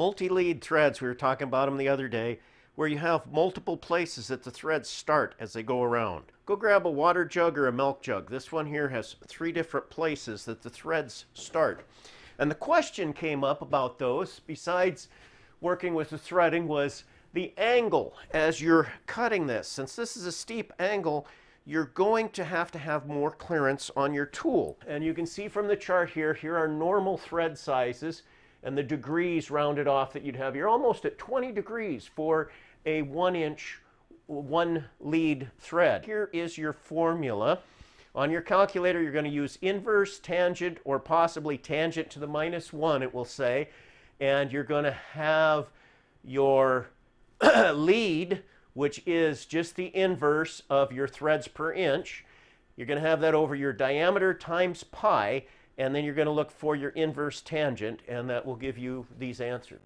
multi-lead threads, we were talking about them the other day, where you have multiple places that the threads start as they go around. Go grab a water jug or a milk jug. This one here has three different places that the threads start. And the question came up about those, besides working with the threading, was the angle as you're cutting this. Since this is a steep angle, you're going to have to have more clearance on your tool. And you can see from the chart here, here are normal thread sizes and the degrees rounded off that you'd have. You're almost at 20 degrees for a one inch, one lead thread. Here is your formula. On your calculator, you're going to use inverse tangent or possibly tangent to the minus one, it will say. And you're going to have your lead, which is just the inverse of your threads per inch. You're going to have that over your diameter times pi, and then you're going to look for your inverse tangent, and that will give you these answers.